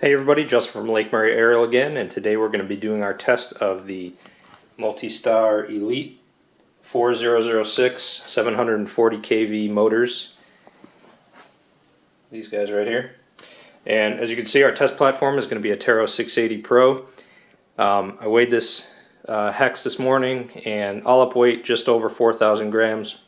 Hey everybody, Justin from Lake Murray Aerial again, and today we're going to be doing our test of the Multistar Elite 4006 740 kV motors. These guys right here. And as you can see, our test platform is going to be a Tarot 680 Pro. Um, I weighed this uh, hex this morning, and all up weight just over 4,000 grams.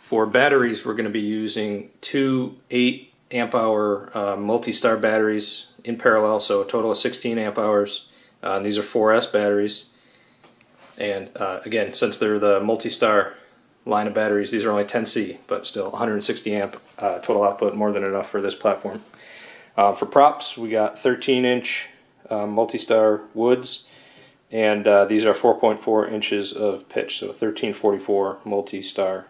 For batteries, we're going to be using two 8 amp hour uh, multi-star batteries in parallel, so a total of 16 amp hours. Uh, these are 4S batteries. And uh, again, since they're the multi-star line of batteries, these are only 10C, but still 160 amp uh, total output, more than enough for this platform. Uh, for props, we got 13 inch uh, multi-star woods, and these are 4.4 inches of pitch, so 1344 multi-star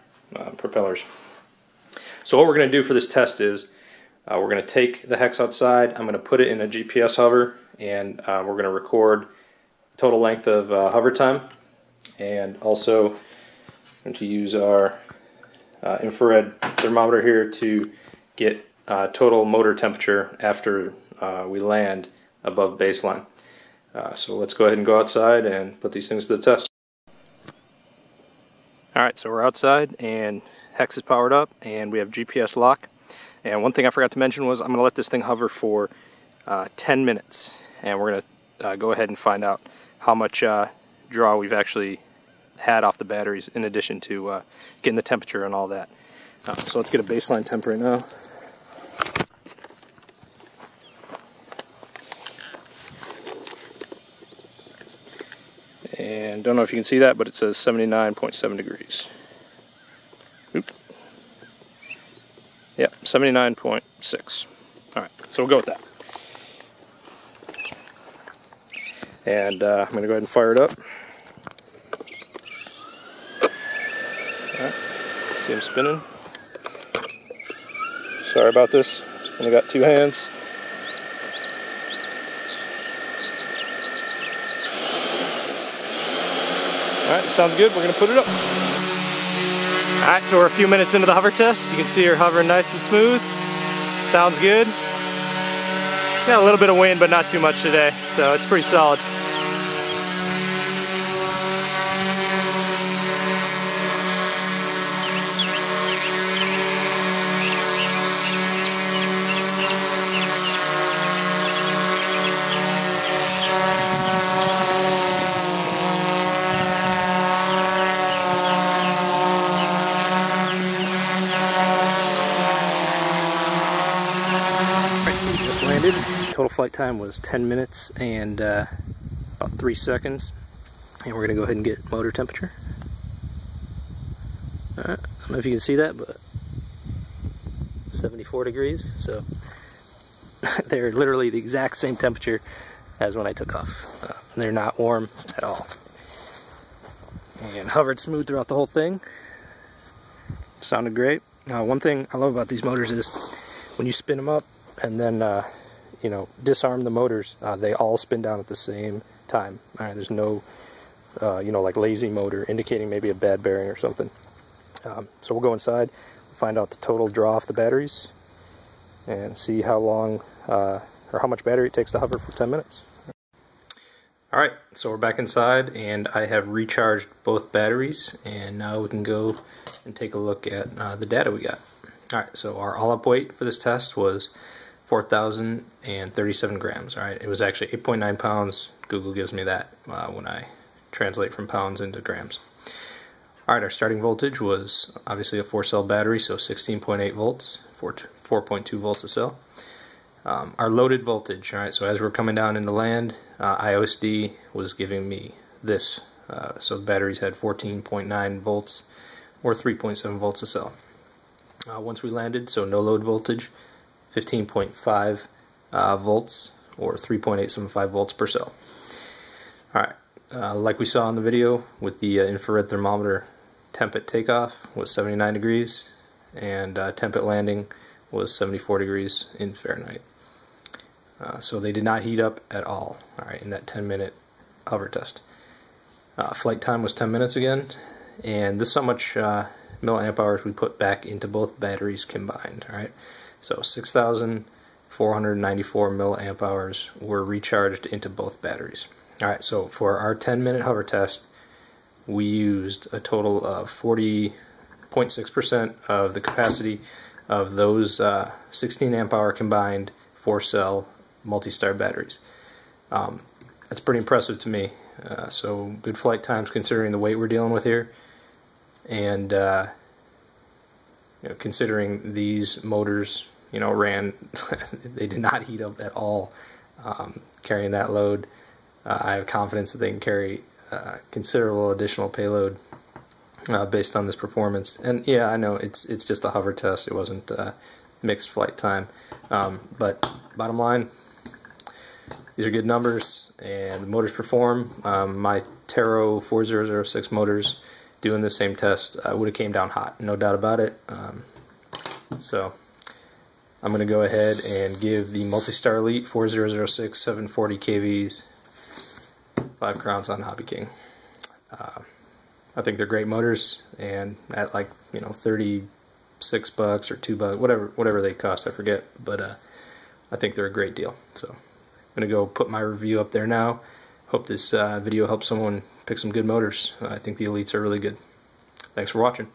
propellers. So what we're going to do for this test is uh, we're going to take the hex outside, I'm going to put it in a GPS hover, and uh, we're going to record total length of uh, hover time, and also going to use our uh, infrared thermometer here to get uh, total motor temperature after uh, we land above baseline. so let's go ahead and go outside and put these things to the test. Alright, so we're outside and hex is powered up and we have GPS lock. And one thing I forgot to mention was I'm going to let this thing hover for uh, 10 minutes. And we're going to uh, go ahead and find out how much uh, draw we've actually had off the batteries in addition to uh, getting the temperature and all that. Uh, so let's get a baseline temp right now. And don't know if you can see that, but it says 79.7 degrees. Yep, 79.6. Alright, so we'll go with that. And uh, I'm going to go ahead and fire it up. See him spinning. Sorry about this, only got two hands. Alright, sounds good, we're going to put it up. Alright, so we're a few minutes into the hover test. You can see her hovering nice and smooth. Sounds good. Got a little bit of wind, but not too much today, so it's pretty solid. Landed. Total flight time was 10 minutes and uh, about 3 seconds. And we're going to go ahead and get motor temperature. I don't know if you can see that, but 74 degrees. So they're literally the exact same temperature as when I took off. Uh, they're not warm at all. And hovered smooth throughout the whole thing. Sounded great. Uh, one thing I love about these motors is when you spin them up and then uh, you know, disarm the motors, uh, they all spin down at the same time. All right, there's no, uh, you know, like lazy motor indicating maybe a bad bearing or something. Um, so we'll go inside, find out the total draw off the batteries, and see how long uh, or how much battery it takes to hover for 10 minutes. All right, so we're back inside, and I have recharged both batteries, and now we can go and take a look at uh, the data we got. All right, so our all-up weight for this test was 4,037 grams. All right, it was actually 8.9 pounds. Google gives me that uh, when I translate from pounds into grams. All right, our starting voltage was obviously a four-cell battery, so 16.8 volts, 4.2 volts a cell. Um, our loaded voltage, all right, so as we're coming down into land, uh, IOSD was giving me this. Uh, so batteries had 14.9 volts or 3.7 volts a cell. Uh, once we landed, so no load voltage, 15.5 uh, volts or 3.875 volts per cell. Alright, uh, like we saw in the video with the uh, infrared thermometer, temp at takeoff was 79 degrees and uh, temp at landing was 74 degrees in Fahrenheit. Uh, so they did not heat up at all alright, in that 10 minute hover test. Uh, flight time was 10 minutes again and this is how much milliamp hours we put back into both batteries combined. All right, so 6,494 milliamp hours were recharged into both batteries. All right, so for our 10 minute hover test, we used a total of 40.6% of the capacity of those uh, 16 amp hour combined four cell multi-star batteries. Um, that's pretty impressive to me. Uh, so good flight times considering the weight we're dealing with here, and uh, you know, considering these motors, you know, ran, they did not heat up at all um, carrying that load. Uh, I have confidence that they can carry uh, considerable additional payload uh, based on this performance. And yeah, I know it's it's just a hover test. It wasn't uh, mixed flight time. Um, but bottom line, these are good numbers, and the motors perform. Um, my Tarot 4006 motors doing the same test uh, would have came down hot, no doubt about it. Um, so I'm going to go ahead and give the Multistar Elite 4006 740 kVs five crowns on Hobby King. Uh, I think they're great motors, and at like you know 36 bucks or two bucks, whatever whatever they cost, I forget, but uh, I think they're a great deal. So I'm gonna go put my review up there now. Hope this uh, video helps someone pick some good motors. I think the Elites are really good. Thanks for watching.